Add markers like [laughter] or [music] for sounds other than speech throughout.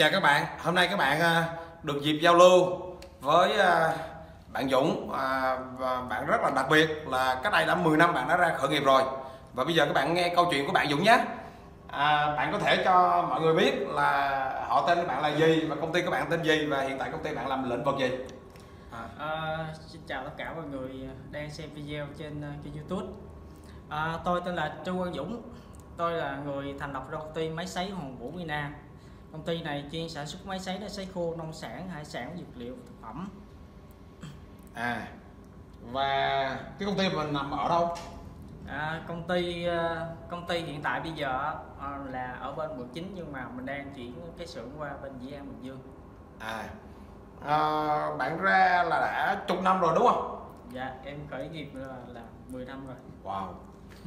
Chào các bạn, hôm nay các bạn ờ, được dịp giao lưu với ờ, bạn Dũng à, và bạn rất là đặc biệt là cách đây đã 10 năm bạn đã ra khởi nghiệp rồi và bây giờ các bạn nghe câu chuyện của bạn Dũng nhé à, bạn có thể cho mọi người biết là họ tên của bạn là gì và công ty các bạn tên gì và hiện tại công ty bạn làm lĩnh vực gì À. À, xin chào tất cả mọi người đang xem video trên kênh YouTube. À, tôi tên là Trương Quang Dũng. Tôi là người thành lập công ty máy sấy Hồng Vũ Vina Công ty này chuyên sản xuất máy sấy để sấy khô nông sản, hải sản, dược liệu, thực phẩm. à và cái công ty mình nằm ở đâu À, công ty uh, công ty hiện tại bây giờ uh, là ở bên quận 9 nhưng mà mình đang chuyển cái xưởng qua bên Dĩ An Bình Dương. à, à bạn ra là đã chục năm rồi đúng không Dạ, em khởi nghiệp là, là 10 năm rồi. Wow,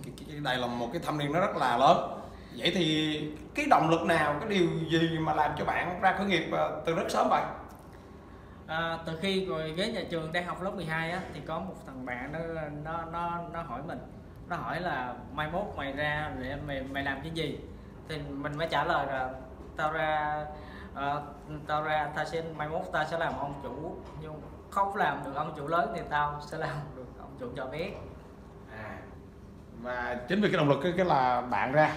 cái, cái, cái đây là một cái thâm niên nó rất là lớn. Vậy thì cái động lực nào, cái điều gì mà làm cho bạn ra khởi nghiệp ờ, từ rất sớm vậy? À, từ khi ngồi ghế nhà trường đang học lớp 12 á thì có một thằng bạn nó nó nó nó hỏi mình nó hỏi là mai mốt mày ra rồi mày mày làm cái gì thì mình mới trả lời là tao ra ờ, tao ra tao sẽ mai mốt tao sẽ làm ông chủ nhưng không làm được ông chủ lớn thì tao sẽ làm được ông chủ cho bé À, và chính vì cái động lực cái, cái là bạn ra.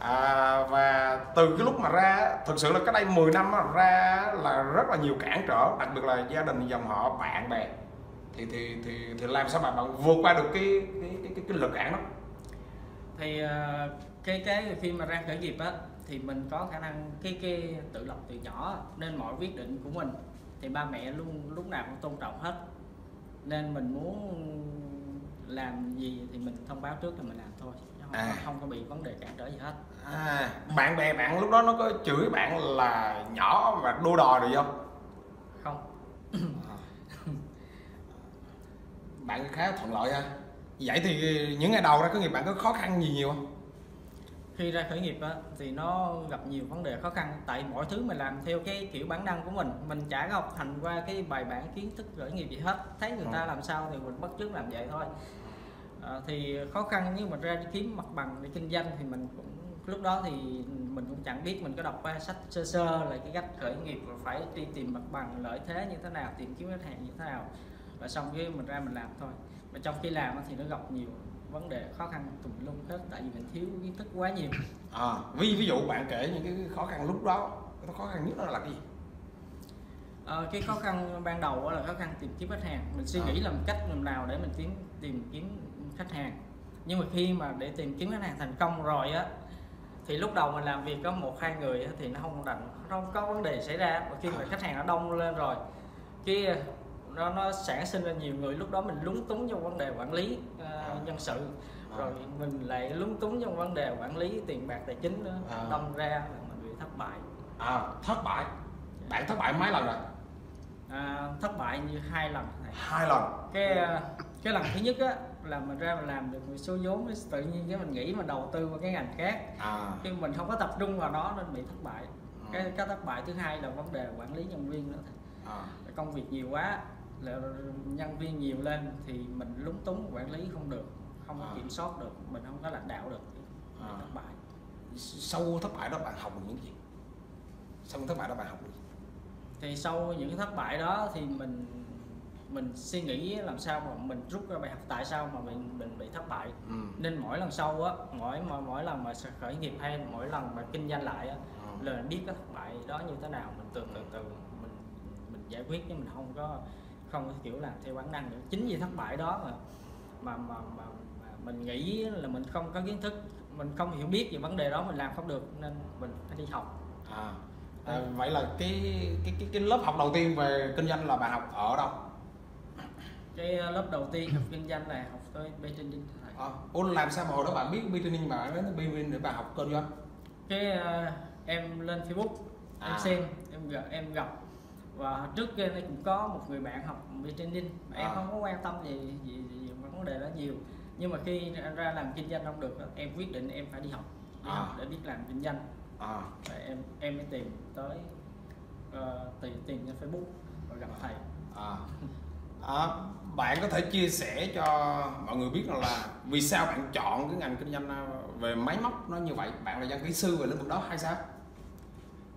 À, và từ cái lúc mà ra, thực sự là cái đây 10 năm ra là rất là nhiều cản trở, đặc biệt là gia đình, dòng họ, bạn bè. Thì thì thì thì làm sao mà bạn vượt qua được cái cái cái cái, cái lực cản đó? thì ờ, cái cái khi mà ra khởi nghiệp á thì mình có khả năng cái cái tự lập từ nhỏ nên mọi quyết định của mình thì ba mẹ luôn lúc nào cũng tôn trọng hết nên mình muốn làm gì thì mình thông báo trước là mình làm thôi không, À. không có bị vấn đề cản trở gì hết À, bạn bè bạn lúc đó nó có chửi bạn là nhỏ và đua đòi được không? không Bạn khá thuận lợi ha. Vậy thì những ngày đầu ra khởi nghiệp bạn có khó khăn gì nhiều không? khi ra khởi nghiệp á, thì nó gặp nhiều vấn đề khó khăn tại mọi thứ mình làm theo cái kiểu bản năng của mình mình chả có học thành qua cái bài bản kiến thức khởi nghiệp gì hết thấy người ta Ừ. làm sao thì mình bắt chước làm vậy thôi à, thì khó khăn nhưng mà ra đi kiếm mặt bằng để kinh doanh thì mình cũng lúc đó thì mình cũng chẳng biết mình có đọc qua sách sơ sơ là cái cách khởi nghiệp rồi phải đi tìm mặt bằng lợi thế như thế nào tìm kiếm khách hàng như thế nào và xong cái mình ra mình làm thôi mà trong khi làm thì nó gặp nhiều vấn đề khó khăn tùm lum hết tại vì mình thiếu kiến thức quá nhiều À, ví ví dụ bạn kể những cái khó khăn lúc đó, cái khó khăn nhất đó là cái gì? Ờ, cái khó khăn ban đầu là khó khăn tìm kiếm khách hàng mình suy À. nghĩ làm cách làm nào để mình tìm tìm kiếm khách hàng nhưng mà khi mà để tìm kiếm khách hàng thành công rồi á thì lúc đầu mình làm việc có một hai người thì nó không đành không có vấn đề xảy ra và khi mà khách hàng nó đông lên rồi cái nó nó sản sinh ra nhiều người lúc đó mình lúng túng trong vấn đề quản lý ờ, À. nhân sự À. rồi mình lại lúng túng trong vấn đề quản lý tiền bạc tài chính nữa À. đâm ra là mình bị thất bại À, thất bại. Bạn thất bại mấy lần rồi? à, thất bại như hai lần này Hai lần. cái ờ, cái lần thứ nhất á là mình ra mình làm được một số vốn tự nhiên cái mình nghĩ mình đầu tư vào cái ngành khác À, khi mình không có tập trung vào nó nên bị thất bại Ừ. cái cái thất bại thứ hai là vấn đề quản lý nhân viên nữa à, công việc nhiều quá là nhân viên nhiều lên thì mình lúng túng quản lý không được không có À. kiểm soát được mình không có lãnh đạo được À. thất bại sau thất bại đó bạn học được những gì? Sau thất bại đó bạn học được thì sau những thất bại đó thì mình mình suy nghĩ làm sao mà mình rút ra bài học tại sao mà mình mình bị thất bại Ừ. nên mỗi lần sau á mỗi mỗi mỗi lần mà khởi nghiệp hay mỗi lần mà kinh doanh lại á Ừ. là mình biết cái thất bại đó như thế nào mình từ từ từ mình mình giải quyết chứ mình không có không có kiểu làm theo bản năng nữa chính vì thất bại đó mà mà mà, mà, mà mình nghĩ là mình không có kiến thức mình không hiểu biết về vấn đề đó mình làm không được nên mình phải đi học À, à, vậy là cái, cái cái cái lớp học đầu tiên về kinh doanh là bạn học ở đâu? Cái ờ, lớp đầu tiên học kinh doanh là học tới bê training À, ủa làm sao mà hồi đó bạn biết B-training mà bạn đến B training để bạn học kinh doanh? cái ờ, em lên Facebook em À. xem em gặp em gặp và trước kia đây cũng có một người bạn học về training mà em À. không có quan tâm gì gì, gì vấn đề đó nhiều nhưng mà khi ra- ra làm kinh doanh không được em quyết định em phải đi học đi À. học để biết làm kinh doanh À, và em em mới tìm tới ờ, tìm tìm trên Facebook và gặp thầy à, à, bạn có thể chia sẻ cho mọi người biết rằng là vì sao bạn chọn cái ngành kinh doanh à, về máy móc nó như vậy? Bạn là dân kỹ sư về lĩnh vực đó hay sao?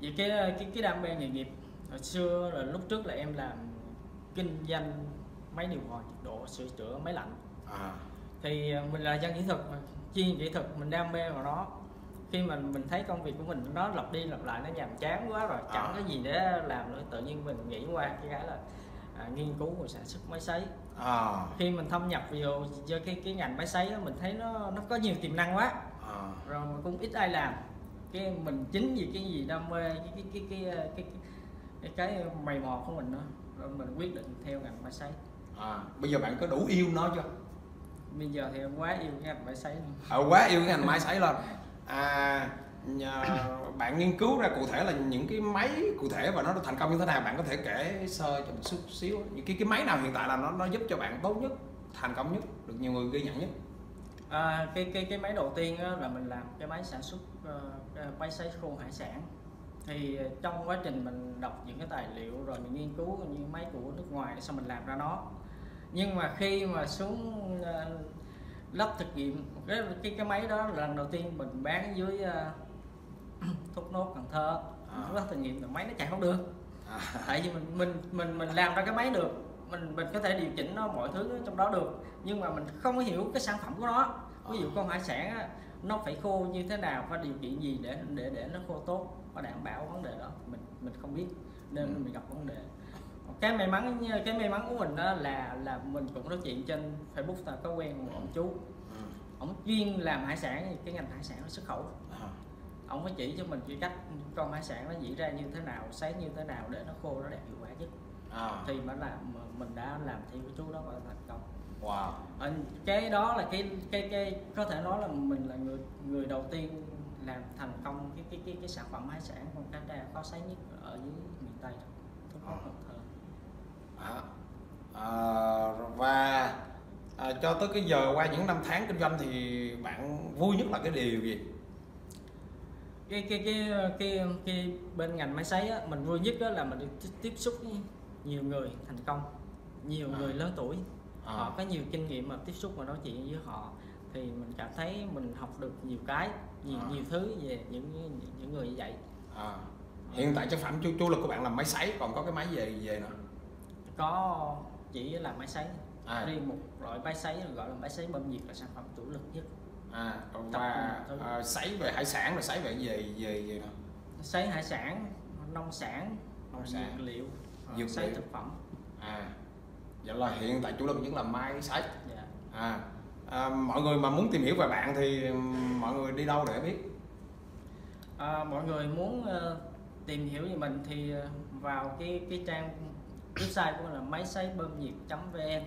vậy cái cái cái đam mê nghề nghiệp hồi xưa là lúc trước là em làm kinh doanh máy điều hòa nhiệt độ sửa chữa máy lạnh à thì ờ, mình là dân kỹ thuật chuyên kỹ thuật mình đam mê vào nó khi mà mình thấy công việc của mình nó lặp đi lặp lại nó nhàm chán quá rồi chẳng À. có gì để làm nữa tự nhiên mình nghĩ qua cái cái là à, nghiên cứu và sản xuất máy sấy. À. Khi mình thâm nhập vào cho cái cái ngành máy sấy mình thấy nó nó có nhiều tiềm năng quá. À. Rồi mà cũng ít ai làm. Cái mình chính vì cái gì đam mê cái cái cái cái cái cái, cái, cái mày mò của mình đó rồi mình quyết định theo ngành máy sấy. À bây giờ bạn có đủ yêu nó chưa? Bây giờ thì em quá yêu cái ngành máy sấy luôn. Ờ quá yêu cái ngành máy sấy lên. À bạn nghiên cứu ra cụ thể là những cái máy cụ thể và nó thành công như thế nào bạn có thể kể sơ cho một chút xíu. Những cái cái máy nào hiện tại là nó nó giúp cho bạn tốt nhất thành công nhất được nhiều người ghi nhận nhất? À, cái cái cái máy đầu tiên là mình làm cái máy sản xuất uh, máy sấy khô hải sản. Thì trong quá trình mình đọc những cái tài liệu rồi mình nghiên cứu những máy của nước ngoài xong mình làm ra nó. Nhưng mà khi mà xuống ờ, uh, lắp thực nghiệm cái cái cái máy đó lần đầu tiên mình bán dưới uh, [clears throat] thốt nốt Cần Thơ. À. lắp thực nghiệm là máy nó chạy không được. À, [laughs] tại vì mình mình mình mình làm ra cái máy được. Mình mình có thể điều chỉnh nó mọi thứ trong đó được. Nhưng mà mình không hiểu cái sản phẩm của nó. Ví dụ con hải sản á, nó phải khô như thế nào phải điều kiện gì để để để nó khô tốt và đảm bảo vấn đề đó mình mình không biết. Nên Ừ. mình gặp vấn đề. Cái may mắn cái may mắn của mình đó là là mình cũng nói chuyện trên Facebook là có quen một ông chú. Ừ, ông chuyên làm hải sản cái ngành hải sản xuất khẩu. À, ông có chỉ cho mình cái cách con hải sản nó diễn ra như thế nào sấy như thế nào để nó khô nó đạt hiệu quả nhất. À, thì mới mà mình đã làm theo cái chú đó và thành công. Wow. Ờ, cái đó là cái cái cái có thể nói là mình là người người đầu tiên làm thành công cái cái cái, cái sản phẩm hải sản con cá tra khó sấy nhất ở dưới miền tây Cần Thơ. à, à, và à, cho tới cái giờ qua những năm tháng kinh doanh thì bạn vui nhất là cái điều gì cái cái cái cái cái bên ngành máy sấy á, mình vui nhất đó là mình được tiếp- xúc với nhiều người thành công nhiều À. người lớn tuổi. À, họ có nhiều kinh nghiệm mà tiếp xúc và nói chuyện với họ thì mình cảm thấy mình học được nhiều cái nhiều À. nhiều thứ về những những người như vậy. À. hiện tại sản phẩm chủ, chủ lực của bạn là máy sấy còn có cái máy về về nữa? Có chỉ là máy sấy à, riêng một loại máy sấy gọi là máy sấy bơm nhiệt là sản phẩm chủ lực nhất à và à, sấy về hải sản rồi sấy về về về về nữa? Sấy hải sản nông sản Nông sản. dược liệu ờ, Dược sấy thực phẩm. À vậy là hiện tại chủ lực vẫn là máy sấy. Dạ. à, à mọi người mà muốn tìm hiểu về bạn thì ừm, mọi người đi đâu để biết? À, mọi người muốn ờ, tìm hiểu về mình thì ờ, vào cái cái trang website của mình là máy sấy bơm nhiệt vn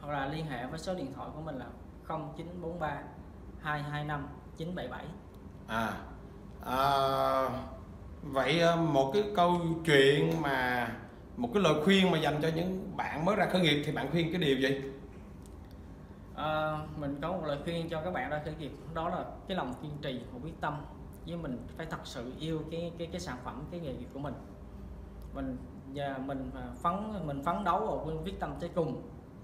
hoặc là liên hệ với số điện thoại của mình là 0943 225 977 à, à vậy à, một cái câu chuyện mà một cái lời khuyên mà dành cho những bạn mới ra khởi nghiệp thì bạn khuyên cái điều gì? À, mình có một lời khuyên cho các bạn ra khởi nghiệp đó là cái lòng kiên trì và quyết tâm. Với mình phải thật sự yêu cái cái cái sản phẩm cái nghề nghiệp của mình. Mình và mình à, phấn mình phấn đấu và quyết- quyết tâm tới cùng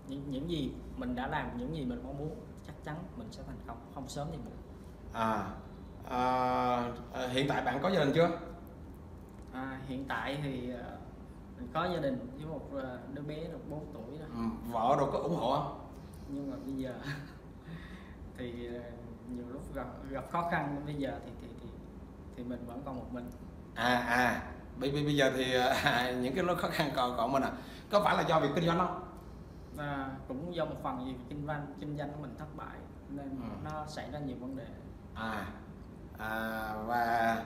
những những gì mình đã làm những gì mình mong muốn chắc chắn mình sẽ thành công. Không sớm thì muộn. À, à, à hiện tại bạn có gia đình chưa? À, hiện tại thì à, mình có gia đình với một à, đứa bé được 4 tuổi rồi. Ừ, vợ đâu có ủng hộ không? Nhưng mà bây giờ [laughs] thì nhiều lúc gặp gặp khó khăn bây giờ thì thì thì thì mình vẫn còn một mình. À à bây bây bây giờ thì à, [laughs] những cái lúc khó khăn còn còn mình à. Có phải là do việc kinh doanh không và cũng do một phần gì kinh doanh kinh doanh của mình thất bại nên Ừ. nó xảy ra nhiều vấn đề. À, à và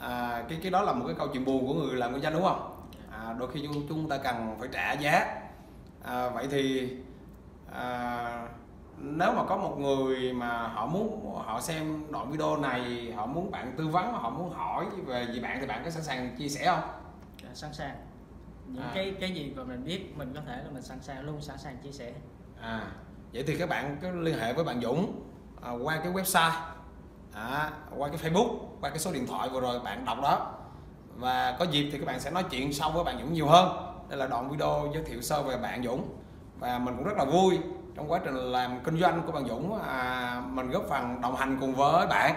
à, cái cái đó là một cái câu chuyện buồn của người làm kinh doanh đúng không? À, đôi khi chúng, chúng ta cần phải trả giá. À, vậy thì à, nếu mà có một người mà họ muốn họ xem đoạn video này họ muốn bạn tư vấn họ muốn hỏi về gì bạn thì bạn có sẵn sàng chia sẻ không? Dạ, sẵn sàng những À. cái cái gì mà mình biết mình có thể là mình sẵn sàng luôn sẵn sàng chia sẻ. À vậy thì các bạn cứ liên hệ với bạn Dũng à, qua cái website à, qua cái Facebook qua cái số điện thoại vừa rồi bạn đọc đó. Và có dịp thì các bạn sẽ nói chuyện sâu với bạn Dũng nhiều hơn. Đây là đoạn video giới thiệu sơ về bạn Dũng. Và mình cũng rất là vui trong quá trình làm kinh doanh của bạn Dũng à, mình góp phần đồng hành cùng với bạn.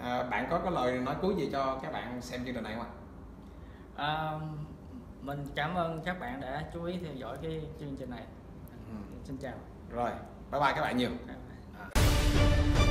À, bạn có cái lời nói cuối gì cho các bạn xem chương trình này không ạ? À, mình cảm ơn các bạn đã chú ý theo dõi cái chương trình này ừ. xin chào rồi bye bye các bạn nhiều Bye bye.